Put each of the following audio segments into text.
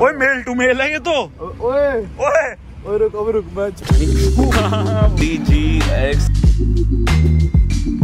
ओए mail to mail है ये तो। ओए। ओए। ओए रुक अब रुक मैं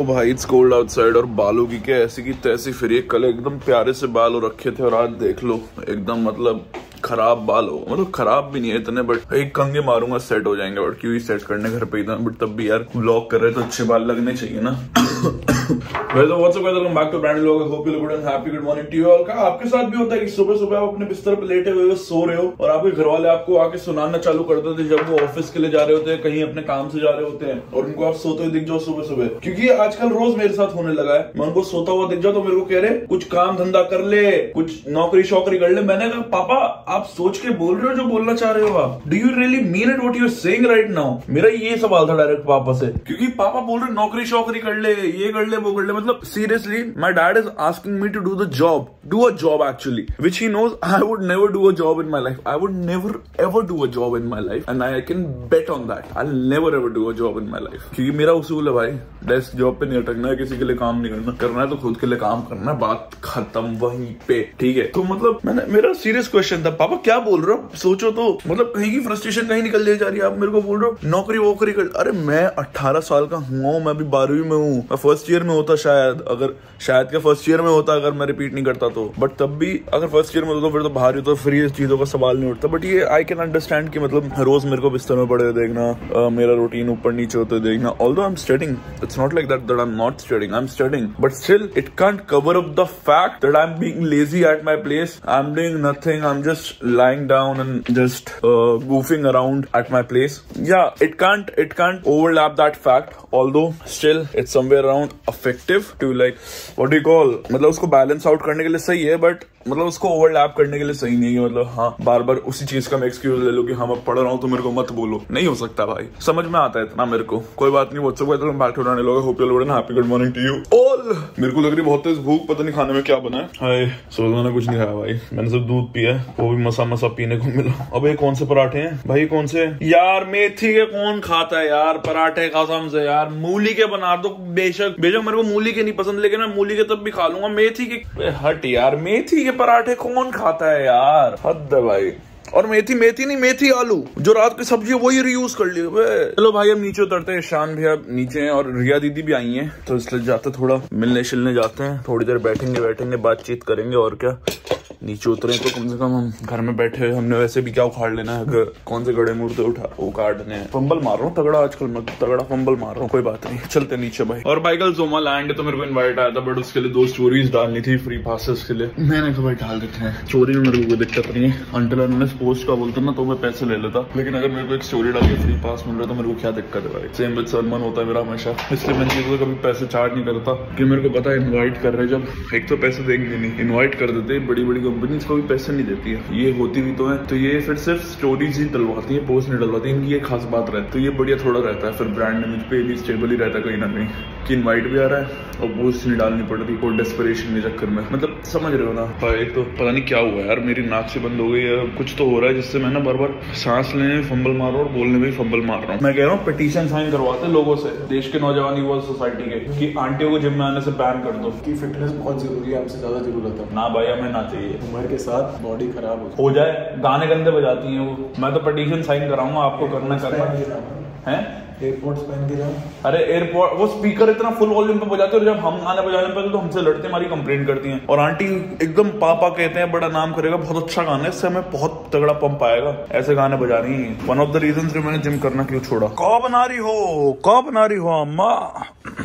ओ भाई इट्स कोल्ड आउटसाइड और बालों की क्या ऐसी की तैसी फिर कल एकदम प्यारे से बाल रखे थे और आज देख लो एकदम मतलब खराब बाल हो। मतलब खराब भी नहीं है इतने बट एक कंगे मारूँगा सेट हो जाएँगे। बट क्यों ही सेट करने घर पे इतना? बट तब भी यार ब्लॉग कर रहे तो अच्छे बाल लगने चाहिए ना। आपके साथ भी होता है कि सुबह सुबह आप अपने बिस्तर पे लेटे हुए सो रहे हो, और आपके घर वाले आपको आके सुनाना चालू जब वो ऑफ़िस के लिए जा रहे होते हैं, कहीं अपने काम से जा रहे होते हैं, और उनको आप सोते हुए दिख जाओ सुबह सुबह क्योंकि आजकल रोज मेरे साथ होने लगा है। मैं उनको सोता हुआ दिख जाओ तो मेरे को कह रहे कुछ काम धंधा कर ले, कुछ नौकरी शौकरी कर ले। मैंने कहा, पापा आप सोच के बोल रहे हो जो बोलना चाह रहे हो आप? Do you really mean it what you're saying right now मेरा ये सवाल था डायरेक्ट पापा से। क्योंकि पापा बोल रहे नौकरी शौकरी कर ले, ये कर ले, वो कर ले। मतलब seriously my dad is asking me to do the job do a job actually which he knows I would never do a job in my life I would never ever do a job in my life and I can bet on that I never ever do a job in my life क्योंकि मेरा उसूल है भाई desk job पे नहीं अटकना है, किसी के लिए काम नहीं करना। करना है तो खुद के लिए काम करना है, बात खत्म वहीं पे। ठीक है? तो मतलब मैंने, मेरा सीरियस क्वेश्चन था पापा क्या बोल रहे हो? सोचो तो। मतलब कहीं की फ्रस्ट्रेशन कहीं निकल जा रही है आप मेरे को बोल रहे हो? नौकरी वोकरी कर अरे मैं अट्ठारह साल का हुआ हूँ मैं अभी बारहवीं में हूँ। मैं फ़र्स्ट ईयर में होता शायद अगर शायद क्या फ़र्स्ट ईयर में होता अगर मैं रिपीट नहीं करता तो। बट तब भी अगर फ़र्स्ट ईयर में होता तो फिर तो बाहर ही तो फिर ये चीज़ों का सवाल नहीं उठता। बट ये आई कैन अंडरस्टैंड कि मतलब रोज मेरे को बिस्तर में पड़े देखना अ, मेरा रूटीन ऊपर नीचे होते देखना। Although I am studying it's not like that that I am not studying I am studying but still it can't cover up the fact that I am being lazy at my place I am doing nothing I am just lying down and just uh, goofing around at my place yeah it can't it can't overlap that fact although still it's somewhere around effective to like what do you call मतलब उसको balance out करने के लिए सही है but मतलब उसको overlap करने के लिए सही नहीं है मतलब हाँ बार बार उसी चीज़ का मैं एक्सक्यूज ले लो कि हाँ मैं पढ़ रहा हूँ तो मेरे को मत बोलो। नहीं हो सकता भाई। समझ में आता है इतना मेरे को। कोई बात नहीं व्हाट्सएप तो बैठ उठाने लोग। Hope you load happy good morning to you all मेरे को लग रही बहुत तेज भूख, पता नहीं खाने में क्या बना है। हाय सो मैंने कुछ नहीं खाया भाई। मैंने सिर्फ़ दूध पिया है, वो भी मसा मसा पीने को मिला। अब ये कौन से पराठे हैं? भाई कौन से? यार, मेथी के कौन खाता है यार? पराठे कसम से यार। मूली के बना दो, बेशक। बेशक मेरे को मूली के नहीं पसंद, लेकिन मैं मूली के तब भी खा लूँगा। मेथी के हट यार, मेथी के पराठे कौन खाता है यार? हद भाई। और मेथी मेथी नहीं, मेथी आलू। जो रात की सब्ज़ी है, वही रियूज कर ली चलो भाई हम नीचे उतरते हैं। शान भैया नीचे हैं और रिया दीदी भी आई हैं। तो इसलिए जाते थोड़ा। मिलने शिलने जाते हैं। थोड़ी देर बैठेंगे बैठेंगे, बातचीत करेंगे और क्या। नीचे उतरे तो कम से कम हम घर में बैठे हुए हमने वैसे भी क्या उखाड़ लेना है? कौन से गड़े मुर्दे उठा उखाड़ने फंबल मार रहा हूँ, तगड़ा आजकल मैं तगड़ा फंबल मार रहा हूँ, कोई बात नहीं। चलते नीचे भाई। और भाई कल जोमा लैंड तो मेरे को इन्वाइट आया था बट उसके लिए दो स्टोरीज डालनी थी फ्री पासेस के लिए। मैंने कहा भाई डाल देते हैं। स्टोरी में मेरे को कोई दिक्कत नहीं है। अंटिल अनलेस पोस्ट का बोलता ना तो मैं पैसे ले लेता। लेकिन अगर मेरे को एक स्टोरी डाल के फ्री पास मिल रहा है तो मेरे को क्या दिक्कत है भाई? सेम विद सलमान होता है मेरा हमेशा। इसलिए मैं चीज़ों को कभी पैसे चार्ज नहीं करता। कि मेरे को पता है इन्वाइट कर रहे जब। एक तो पैसे देंगे नहीं इन्वाइट कर देते बड़ी बड़ी कंपनीज़ को भी पैसे नहीं देती है। ये होती भी तो है। तो ये फिर सिर्फ़ स्टोरीज ही डलवाती है पोस्ट नहीं डलवाती इनकी ये खास बात रहती है। तो ये बढ़िया थोड़ा रहता है। फिर ब्रांड इमेज पे भी स्टेबल ही रहता है कहीं ना कहीं। कि इन्वाइट भी आ रहा है और पोस्ट नहीं डालनी पड़ रही कोई डेस्परेशन के चक्कर में। मतलब समझ रहे हो ना? हाँ, एक तो पता नहीं क्या हुआ यार। मेरी नाक से बंद हो गई है। कुछ तो हो रहा है जिससे मैं ना बार बार सांस लेने में फंबल मार रहा हूँ और बोलने में भी फंबल मार रहा हूँ। मैं कह रहा हूँ पिटीशन साइन करवाते लोगों से। देश के नौजवान युवा सोसाइटी के कि आंटियों को जिम में आने से बैन कर दो। की फिटनेस बहुत ज़रूरी है आपसे ज़्यादा ज़रूरत है। ना भाई हमें ना चाहिए। उम्र के साथ बॉडी खराब हो हो। जाए गाने गंदे बजाती हैं वो। मैं तो पटिशन साइन कराऊँगा आपको करना करना। है? एयरपोर्ट्स पहन के जाओ अरे एयरपोर्ट वो स्पीकर इतना फुल वॉल्यूम पे बजाते हैं और जब हम गाने बजाने पे तो हमसे लड़ते हमारी कंप्लेन करती हैं। और आंटी एकदम पापा कहते हैं बड़ा नाम करेगा बहुत अच्छा गाना है इससे हमें बहुत तगड़ा पंप आएगा। ऐसे गाने बजा रही हैं। वन ऑफ़ द रीजन मैंने जिम करना क्यों छोड़ा? कौ बना रही हो कौ बना रही हो अम्मा?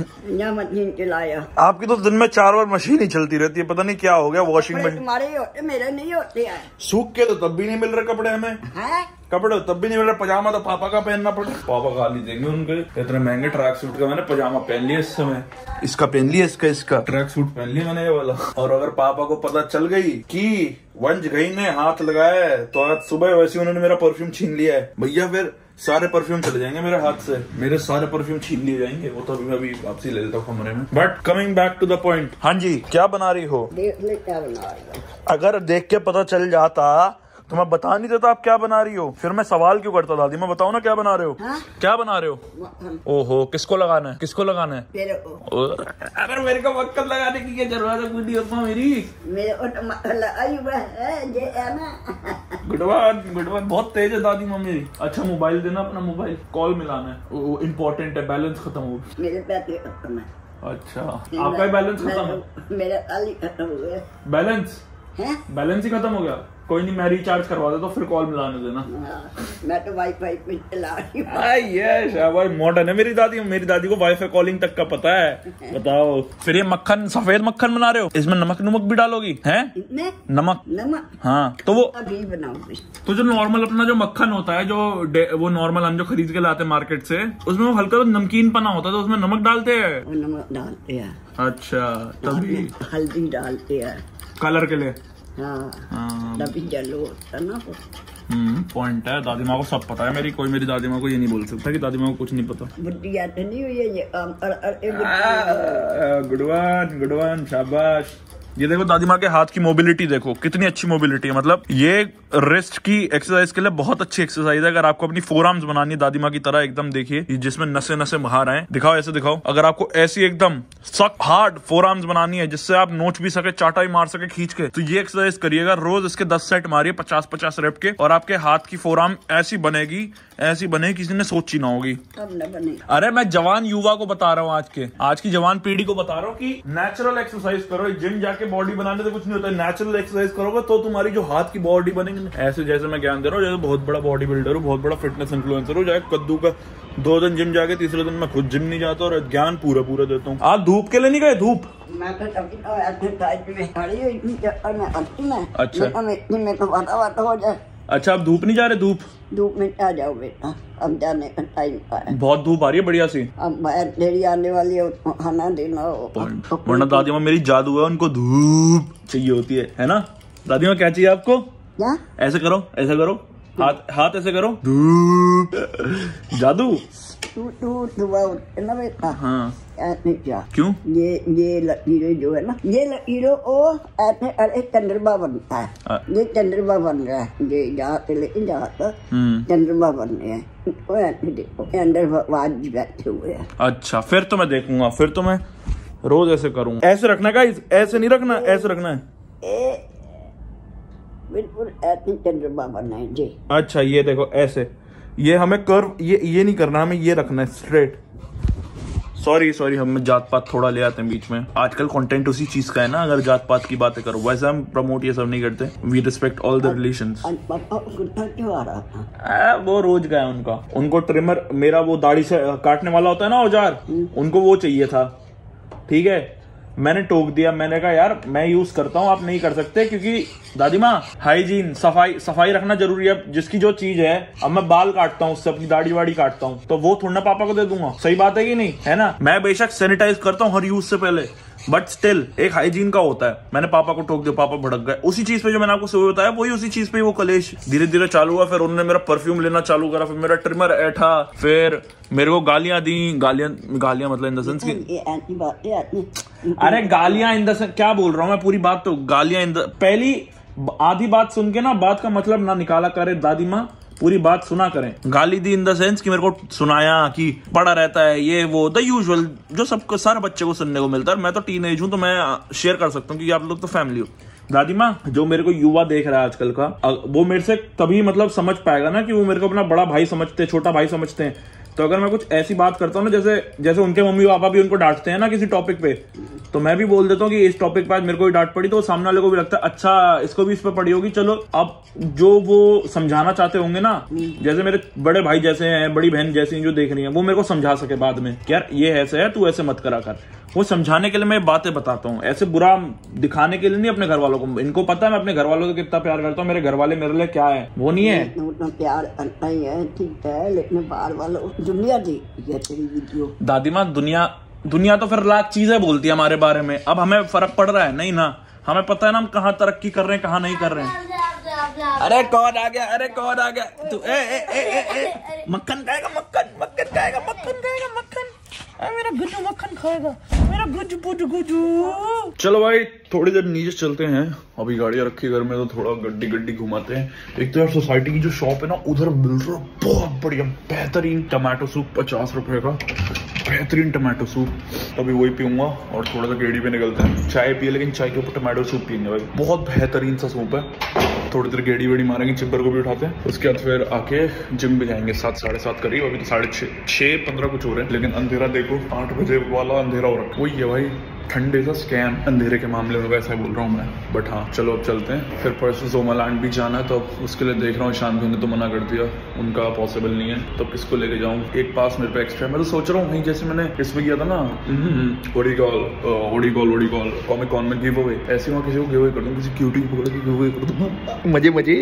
चलाया आपकी तो दिन में चार बार मशीन ही चलती रहती है पता नहीं क्या हो गया वॉशिंग मशीन तुम्हारे ही होते मेरे नहीं होते हैं। सूख के तो तब भी नहीं मिल रहे कपड़े हमें। हैं? कपड़े तब भी नहीं मिल रहा पजामा तो पापा का पहनना पड़े पापा गाली देंगे उनके इतने महँगे ट्रैक सूट का मैंने पजामा पहन लिया इस समय। इसका पहन लिया इसका इसका? ट्रैक सूट पहन लिया मैंने ये वाला। और अगर पापा को पता चल गई कि वंश गई ने हाथ लगाया है तो आज सुबह वैसे उन्होंने मेरा परफ्यूम छीन लिया है। भैया फिर सारे परफ्यूम चले जाएँगे मेरे हाथ से? मेरे सारे परफ्यूम छीन लिए जाएँगे वो तो अभी मैं अभी वापसी ले लेता हूँ कमरे में। But coming back to the point हाँ जी क्या बना रही हो? देख ले क्या बना रहा है। अगर देख के पता चल जाता तो मैं बता नहीं देता आप क्या बना रही हो। फिर मैं सवाल क्यों करता दादी? मैं बताओ ना क्या बना रहे हो? हाँ? क्या बना रहे हो? ओहो किसको लगाना है? किसको लगाना है? अगर मेरे को मक्खन लगाने की क्या ज़रूरत है पूरी अम्मा मेरी। तो गुडवान गुडवान बहुत तेज है दादी मम्मी। अच्छा मोबाइल देना अपना मोबाइल। कॉल मिलाना है। इम्पोर्टेंट है बैलेंस खत्म हो गया मेरे पैसे खत्म है। अच्छा आपका ही बैलेंस खत्म है? मेरे- मेरे खाली खत्म हुए बैलेंस बैलेंस ही खत्म हो गया? कोई नहीं मैं रिचार्ज करवा देता हूँ फिर कॉल मिलाने देना। हाँ, मैं तो वाईफाई पे चला रही हूँ। ये शाबाश मॉडर्न है मेरी दादी। मेरी दादी को वाईफाई कॉलिंग तक का पता है। बताओ। फिर ये मक्खन सफ़ेद मक्खन बना रहे हो? इसमें नमक नमक भी डालोगी हैं? नमक। नमक? हाँ तो वो अभी बनाऊँगी तो जो नॉर्मल अपना जो मक्खन होता है जो वो नॉर्मल हम जो खरीद के लाते हैं मार्केट से उसमें वो हल्का सा नमकीन पना होता है तो उसमें नमक डालते हैं? नमक डालते हैं। अच्छा तभी। हल्दी डालते हैं। कलर के लिए। हाँ। हाँ तभी जलो होता ना वो। पॉइंट है। दादी माँ को सब पता है मेरी कोई मेरी दादी माँ को ये नहीं बोल सकता कि दादी माँ को कुछ नहीं पता। आते नहीं हुई है गुड वन गुड वन शाबाश। ये देखो दादी माँ के हाथ की मोबिलिटी देखो कितनी अच्छी मोबिलिटी है। मतलब ये रिस्ट की एक्सरसाइज के लिए बहुत अच्छी एक्सरसाइज है। अगर आपको अपनी फोर आर्म्स बनानी है दादी माँ की तरह एकदम देखिए जिसमें नसे नसे बाहर आए। दिखाओ ऐसे दिखाओ। अगर आपको ऐसी एकदम सख्त हार्ड फोर आर्म्स बनानी है जिससे आप नोच भी सके चाटा भी मार सके खींच के तो ये एक्सरसाइज करिएगा। रोज इसके दस सेट मारिए पचास पचास रेप के और आपके हाथ की फोर आर्म ऐसी बनेगी ऐसी बनेगी किसी ने सोची ना होगी। अरे मैं जवान युवा को बता रहा हूँ आज के। आज की जवान पीढ़ी को बता रहा हूँ की नेचुरल एक्सरसाइज करो जिम जाके बॉडी बनाने से कुछ नहीं होता। नेचुरल एक्सरसाइज करोगे तो तुम्हारी जो हाथ की बॉडी बनेगी ऐसे जैसे मैं ज्ञान दे रहा हूँ जैसे बहुत बड़ा बॉडी बिल्डर हूँ बहुत बड़ा फिटनेस इन्फ्लुएंसर हूँ जाए कद्दू का दो दिन जिम जाके तीसरे दिन मैं खुद जिम नहीं जाता और ज्ञान पूरा पूरा देता हूँ। आप धूप के लिए नहीं गए? धूप? मैं तो तो में खड़ी हुई में अच्छा। मैं तो में तो वाता वाता हो जाए। अच्छा आप धूप नहीं जा रहे? धूप? धूप में आ जाओ बेटा अब जाने का टाइम है। बहुत धूप आ रही है बढ़िया सी। अब मेरी आने वाली है खाना देना हो। वरना दादी माँ मेरी जादू है उनको धूप चाहिए होती है है ना? दादी माँ क्या चाहिए आपको? क्या? ऐसे करो ऐसे करो। हाथ हाथ ऐसे करो। धूप। जादू। हाँ क्या क्यों ये ये लकीरें जो है ना ये लकीरों को अरे चंद्रमा बनता है। ये चंद्रमा बन रहा है ये यहाँ से लेके जहाँ तक चंद्रमा बन रहे हैं इसको ऐसे देखो अंदर भगवान जी बैठे हुए हैं अच्छा फिर तो मैं देखूँगा फिर तो मैं रोज ऐसे करूँगा। ऐसे रखना का ऐसे नहीं रखना ऐसे रखना है। बिल्कुल ऐसे चंद्रमा बना है जी। अच्छा ये देखो ऐसे। ये हमें कर्व ये ये नहीं करना हमें ये रखना है स्ट्रेट सॉरी सॉरी हम जात पात थोड़ा ले आते हैं बीच में। आजकल कंटेंट उसी चीज़ का है ना अगर जात पात की बातें करो। वैसे हम प्रमोट ये सब नहीं करते। We respect all the relations आज पापा को कुत्ता क्यों आ रहा था? आ, वो रोज गया उनका। उनको ट्रिमर मेरा वो दाढ़ी से काटने वाला होता है ना औज़ार उनको वो चाहिए था। ठीक है? मैंने टोक दिया, मैंने कहा, यार, मैं यूज़ करता हूँ, आप नहीं कर सकते क्योंकि दादी माँ हाइजीन सफ़ाई सफ़ाई रखना ज़रूरी है। जिसकी जो चीज़ है, अब मैं बाल काटता हूँ, उससे अपनी दाढ़ी वाड़ी काटता हूँ। तो वो थोड़ा पापा को दे दूँगा। सही बात है कि नहीं? है ना? मैं बेशक सैनिटाइज करता हूँ हर यूज़ से पहले। बट स्टिल एक हाइजीन का होता है। मैंने पापा को टोक दिया पापा भड़क गए। उसी चीज़ पे जो मैंने आपको सुबह बताया वही उसी चीज़ पे वो कलेश धीरे धीरे चालू हुआ। फिर उन्होंने मेरा परफ्यूम लेना चालू करा फिर मेरा ट्रिमर ऐठा। फिर मेरे को गालियाँ दी। गालियाँ गालियाँ मतलब इन द सेंस की अरे गालियाँ इन द सेंस क्या बोल रहा हूँ मैं? पूरी बात तो गालियाँ इन द पहली आधी बात सुन के ना बात का मतलब ना निकाला करे दादी माँ। पूरी बात सुना करें। गाली दी इन द सेंस कि मेरे को सुनाया कि पड़ा रहता है ये वो द यूजुअल जो सबको सर बच्चे को सुनने को मिलता है। और मैं तो टीन एज हूँ तो मैं शेयर कर सकता हूँ क्योंकि आप लोग तो फैमिली हो। दादी माँ जो मेरे को युवा देख रहा है आजकल का वो मेरे से तभी मतलब समझ पाएगा ना कि वो मेरे को अपना बड़ा भाई समझते हैं छोटा भाई समझते हैं। तो अगर मैं कुछ ऐसी बात करता हूँ ना, जैसे जैसे उनके मम्मी पापा भी उनको डांटते हैं ना किसी टॉपिक पे तो मैं भी बोल देता हूँ कि इस टॉपिक पे आज मेरे को भी डांट पड़ी तो सामने वाले को भी लगता है अच्छा इसको भी इस पर पड़ी होगी, चलो, अब जो वो समझाना चाहते होंगे ना, जैसे मेरे बड़े भाई जैसे हैं, बड़ी बहन जैसी जो देख रही है, वो मेरे को समझा सके बाद में यार, ये ऐसे है, तू ऐसे मत करा कर। वो समझाने के लिए मैं बातें बताता हूँ, ऐसे बुरा दिखाने के लिए नहीं अपने घर वालों को, इनको पता है मैं अपने घर वालों को कितना प्यार करता हूँ, मेरे घर वाले मेरे लिए क्या है? वो नहीं है। प्यार करता ही है, ठीक है, लेकिन बाहर वालों दुनिया तेरी वीडियो दादी माँ दुनिया दुनिया तो फिर लाख चीज़ें बोलती है हमारे बारे में। अब हमें फ़र्क पड़ रहा है नहीं ना? हमें पता है ना हम कहाँ तरक्की कर रहे हैं कहाँ नहीं कर रहे हैं। अरे कौन आ गया अरे कौन आ गया? तू ए ए ए ए, ए मक्खन खाएगा मक्खन मक्खन खाएगा मक्खन खाएगा मक्खन। मेरा मक्खन खाएगा। मेरा गुज्जू गुज्जू चलो भाई, थोड़ी देर नीचे चलते हैं। अभी गाड़ियाँ रखी घर में तो थोड़ा गड्डी गड्डी घुमाते हैं। एक तो यार सोसाइटी की जो शॉप है ना, उधर मिल रहा बहुत बढ़िया। बेहतरीन टमाटो सूप पचास रुपए का। बेहतरीन टमाटो सूप अभी वही पीऊँगा और थोड़ा सा गेड़ी पे निकलते हैं। चाय पिए, लेकिन चाय के ऊपर टमाटो सूप पियेंगे भाई। बहुत बेहतरीन सा सूप है। थोड़ी देर गेड़ी वेड़ी मारेंगे चिब्बर को भी उठाते हैं। उसके बाद फिर आके जिम भी जाएँगे, सात, साढ़े सात करीब। अभी तो साढ़े छः छः, पंद्रह कुछ हो रहे हैं। लेकिन अंधेरा देखो, आठ बजे वाला अंधेरा हो रहा है। वही है भाई। ठंडे सा स्कैम अंधेरे के मामले में वैसा बोल रहा हूँ मैं। बट हाँ चलो अब चलते हैं। फिर परसों जोमालैंड भी जाना तो अब उसके लिए देख रहा हूँ, शांति ने तो मना कर दिया। उनका पॉसिबल नहीं है। तो किसको लेके जाऊँ? एक पास मेरे पे एक्स्ट्रा मैं तो सोच रहा हूँ जैसे मैंने इसमें किया था ना। OD call OD call OD call comic con में गिव अवे ऐसे वहाँ किसी को गिव अवे कर दूँ, किसी क्यूटी को गिव अवे कर दूँ। मज़े मज़े।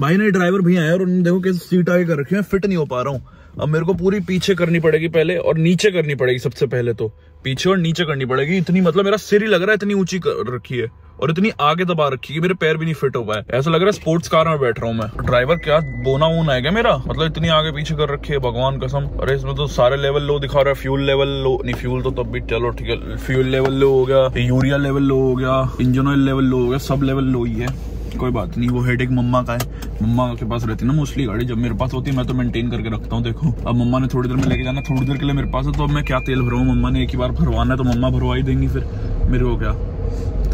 भाई ने ड्राइवर भी आया और उन्होंने देखो कैसे सीट आगे कर रखी है। फिट नहीं हो पा रहा हूँ। अब मेरे को पूरी पीछे करनी पड़ेगी पहले और नीचे करनी पड़ेगी सबसे पहले तो। पीछे और नीचे करनी पड़ेगी। इतनी मतलब मेरा सिर ही लग रहा है इतनी ऊँची कर रखी है और इतनी आगे दबा रखी है मेरे पैर भी नहीं फिट हो पाए। ऐसा लग रहा है स्पोर्ट्स कार में बैठ रहा हूँ मैं। ड्राइवर क्या बोना ऊन क्या मेरा? मतलब इतनी आगे पीछे कर रखी है, भगवान कसम। अरे इसमें तो सारे लेवल लो दिखा रहा है। फ्यूल लेवल लो नहीं फ्यूल तो तब भी चलो, ठीक है। फ्यूल लेवल लो हो गया यूरिया लेवल लो हो गया इंजन ऑयल लेवल लो हो गया, सब लेवल लो ही है। कोई बात नहीं, वो हेड एक मम्मा का है। मम्मा के पास रहती है ना मोस्टली गाड़ी, जब मेरे पास होती है, मैं तो मेंटेन करके रखता हूँ, देखो। अब मम्मा ने थोड़ी देर में लेके जाना, थोड़ी देर के लिए मेरे पास है तो अब मैं क्या तेल भरवाऊँ मम्मा ने एक ही बार भरवाना है तो मम्मा भरवा ही देंगी फिर। मेरे को क्या?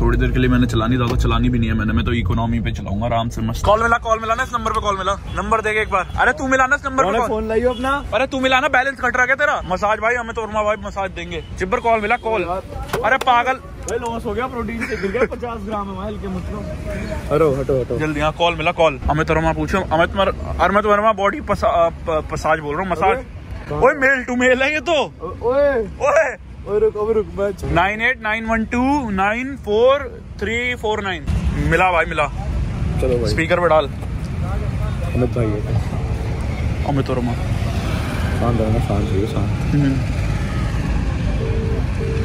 थोड़ी देर के लिए मैंने चलानी ज़्यादा चलानी भी नहीं है मैंने। मैं तो इकोनॉमी पे चलाऊँगा आराम से मस्त। कॉल मिला कॉल मिला ना इस नंबर पे कॉल मिला। नंबर देगा एक बार। अरे तू मिला ना इस नंबर पे फ़ोन लाइयो अपना। अरे तू मिला ना बैलेंस कट रहा क्या तेरा? मसाज भाई हमें तो उर्मा भाई मसाज देंगे। चिब्बर कॉल मिला कॉल अरे पागल। लॉस हो गया प्रोटीन से गिर गया पचास ग्राम है हल्के मतलब हटो हटो हटो। जल्दी हाँ कॉल मिला कॉल अमित वर्मा पूछो अमित अमित वर्मा बॉडी पसाज बोल रहा हूँ मसाज। ओए मेल टू मेल है ये तो। ओए। ओए। Nine eight nine one two nine four three four nine. मिला भाई मिला। चलो भाई। स्पीकर पे डाल। अमित भाई अमित वर्मा शांत रहना शांत रहिए शांत।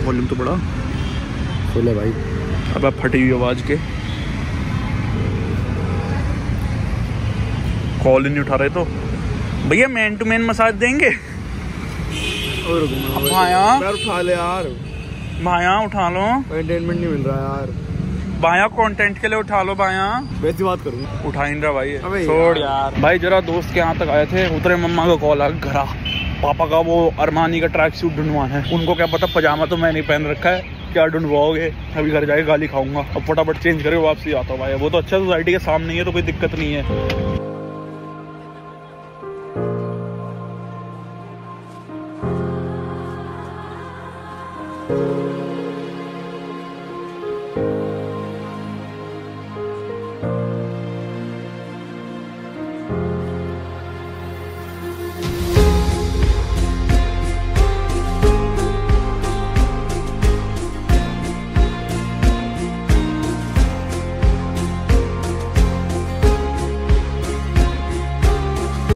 वॉल्यूम तो बड़ा बोले भाई। अब आप फटी हुई आवाज़ के। कॉल ही नहीं उठा रहे तो। भैया मैन टू मैन मसाज देंगे? भाया उठा ले यार भाया उठा लो एंटरटेनमेंट नहीं मिल रहा यार भाया कंटेंट के लिए उठा लो भाया वैसी बात करूँ उठा ही नहीं रहा भाई छोड़ यार। यार भाई जरा दोस्त के यहाँ तक आए थे उतरे मम्मा का कॉल आ घरा पापा का वो अरमानी का ट्रैक सूट ढूंढवाना है उनको क्या पता पजामा तो मैं नहीं पहन रखा है क्या ढूंढवाओगे अभी घर जाके गाली खाऊँगा अब फटाफट चेंज करके वापसी आता हूँ भाई वो तो अच्छा सोसाइटी के सामने ही है तो कोई दिक्कत नहीं है